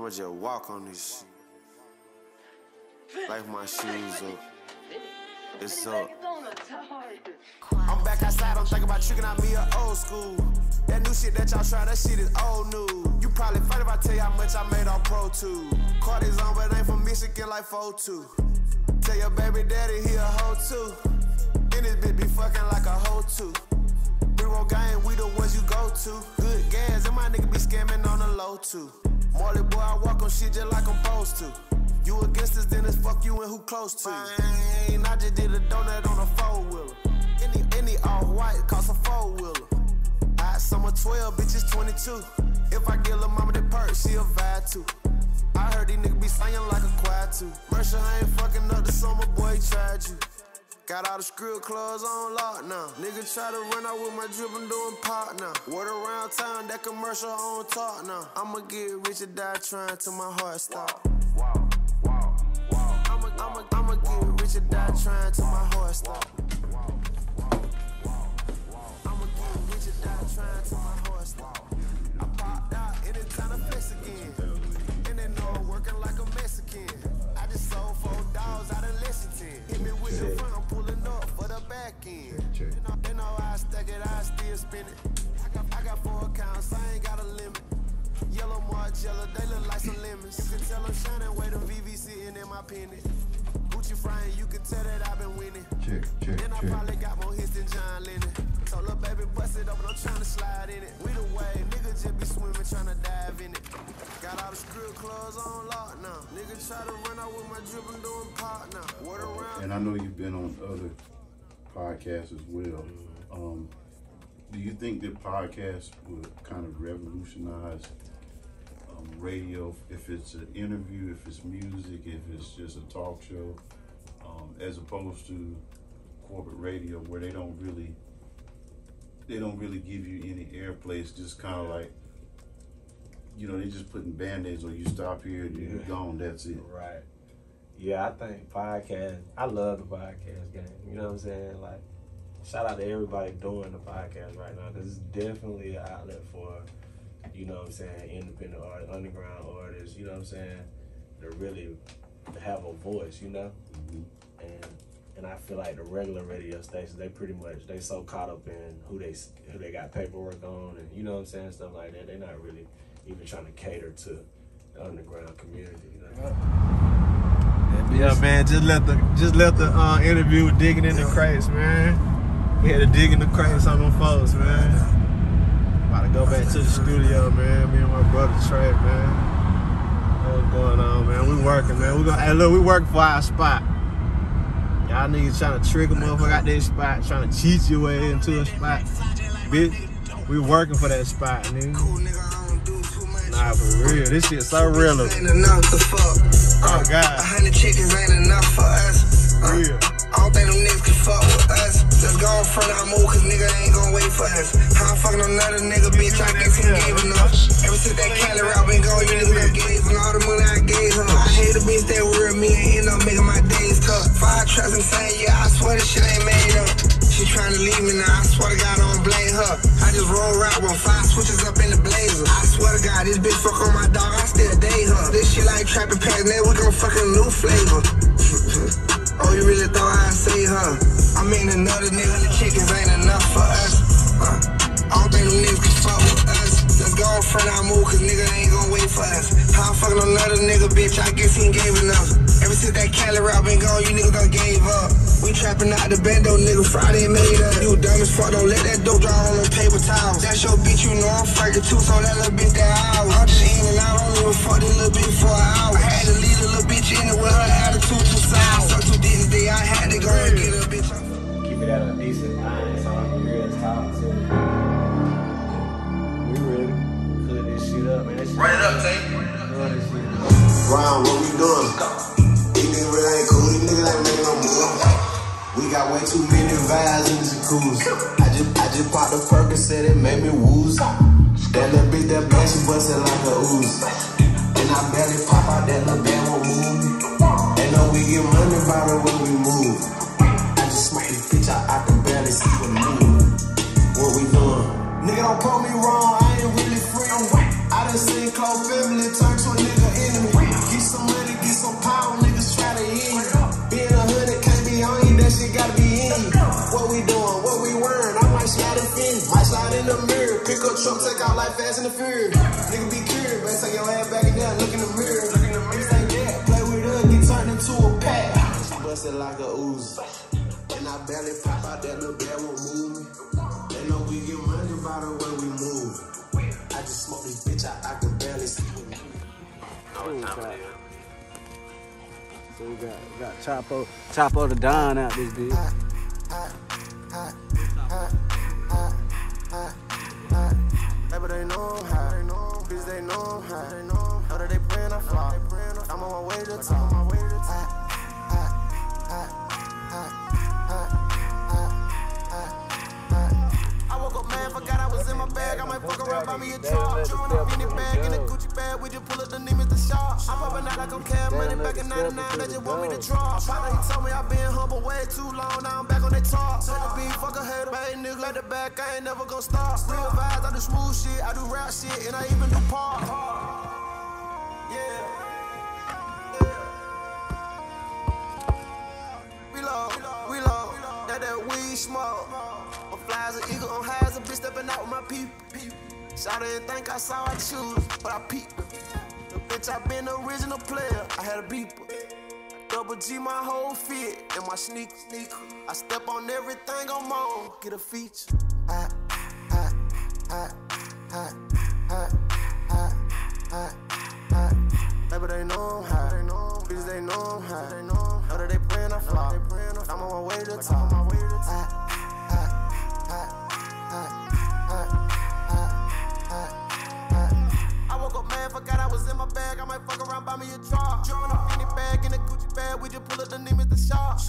I'ma just walk on this shit. Like my shoes up. It's up. I'm back outside, I'm thinking about tricking out me a old school. That new shit that y'all try, that shit is old news. You probably funny if I tell you how much I made on Pro 2. Cardi's on, but ain't from Michigan like 4-2. Tell your baby daddy he a hoe too. And this bitch be fucking like a hoe too. We roll gang, we the ones you go to. Good gas, and my nigga be scamming on the low too. Marley boy, I walk on shit just like I'm supposed to. You against us, then it's fuck you and who close to you. I just did a donut on a four wheeler. Any, any all white cost a four wheeler. I summer 12, bitches 22. If I get lil' mama the perk, she a vibe too. I heard these niggas be singing like a choir too. Mercer ain't fucking up the summer, boy, tried you. Got all the screw clubs on lock now. Nigga try to run out with my drip and doing pop now. Word around town, that commercial on talk now. I'ma get rich or die trying till my heart stop. Wow, wow, wow, I'ma, I'ma, I'ma get rich or die trying till my heart stop. Gucci frying, you can tell that I've been winning. Check, check, Then I check. probably got more hits than John Lennon. Little baby bust it I'm trying to slide in it. We the way, nigga just be swimming, trying to dive in it. Got all the screw clubs on lock now. Nigga try to run out with my drip and doing pop now. Word around. And I know you've been on other podcasts as well. Um, do you think that podcasts would kind of revolutionize um, radio if it's an interview, if it's music, if it's just a talk show, um, as opposed to corporate radio where they don't really they don't really give you any airplay. It's just kind of like you know they just putting band-aids or you stop here and you're Yeah. gone. That's it. Right. Yeah, I think podcast. I love the podcast game. You know what I'm saying? Like, shout out to everybody doing the podcast right now because it's definitely an outlet for, you know what I'm saying, independent art, underground artists. You know what I'm saying? To really have a voice. You know, Mhm. And and I feel like the regular radio stations they pretty much they so caught up in who they who they got paperwork on and you know what I'm saying stuff like that. They're not really even trying to cater to the underground community. You know? Yeah, man, just let the just let the uh, interview digging in the crates, man. We had to dig in the crates on them folks, man. About to go back to the studio, man. Me and my brother Trey, man. What's going on, man? We working, man. We gonna hey, look, we work for our spot. Y'all niggas trying to trick a motherfucker out that spot, trying to cheat your way into a spot. Bitch, we working for that spot, nigga. Nah, for real. This shit so real. Ain't enough to fuck. Oh, God. A hundred chickens ain't enough for us. Uh, Real. I don't think them niggas can fuck with us. Let's go in front of our move, cause nigga ain't gon' wait for us. How I'm fucking another nigga, bitch, I guess he gave enough. Ever since that Cali route been going, you niggas gave and all the money I gave her. I hate a bitch that worry me and end up making my. Five traps insane, yeah, I swear this shit ain't made up. She tryna leave me now, I swear to God, I don't blame her. I just roll around with five switches up in the blazer. I swear to God, this bitch fuck on my dog, I still date her. This shit like trapping past, now we gon' fucking new flavor. oh, you really thought I'd say her? I mean, another nigga, the chickens ain't enough for us. Uh, I don't think them niggas can fuck with us. Let's go in front our move, cause nigga ain't gon' wait for us. How I'm fucking another nigga, bitch, I guess he ain't gave enough. Ever since that Cali route been gone, you niggas done gave up. We trapping out the bando, nigga, Friday made up. You dumb as fuck, don't let that dope draw on them paper towels. That's your bitch, you know I'm fucking too, so that little bitch that hour. I'm just in and out, don't even fuck this little bitch for an hour. I had to leave the little bitch in it with her attitude too sour. Way too many vibes in the jacuzzi. I just, I just popped a perk and said it made me woozy. That little bitch, that bitch, she bustin' like a ooze. And I barely pop out that little band out like fast and the fear. Nigga be curious, but take your ass back in there, look in the mirror. Look in the mirror. Like that, play with her, get turned into a pack. She busted like a ooze. And I barely pop out that little bad won't move me. They know we get money by the way we move. I just smoke this bitch, I, I can barely see. Oh, so we got we got Chapo Chapo the Don out this bitch. Ah, ah, ah, Baby, they know I'm high. Know, bitch, they know I'm high. They know, that they praying I fly. I'm on my way to top. My way to top. I woke up mad, forgot I was in my bag. I might fuck around, buy me a truck. Chewing up in the bag, in the Gucci bag. We just pull up the name the shop. I'm popping out like I'm cash money back in 99. They just want me to drop. Partner, he told me I been humble way too long. Now I'm back on that talk. Say the beat, fuck a hater. Bad nigga at the back, I ain't never gonna stop. Real vibes, I do smooth shit. I do rap shit, and I even do pop. Yeah. Reload, reload, that that weed smoke. I'm an eagle, I'm high as a bitch stepping out with my people. Shot didn't think I saw I choose, but I peeped. The bitch, I been the original player, I had a beeper. Double G my whole fit and my sneak sneaker. I step on everything I'm on, get a feature. Hot, hot, hot, hot, hot, hot, hot, hot. Baby, they know I'm high. They know, bitches, they know I'm high. They know, know that they praying I fly. I'm on my way to top. Hot, hot, bag. I might fuck around, buy me a up in bag, in a Gucci bag. We just pull up the name the shop.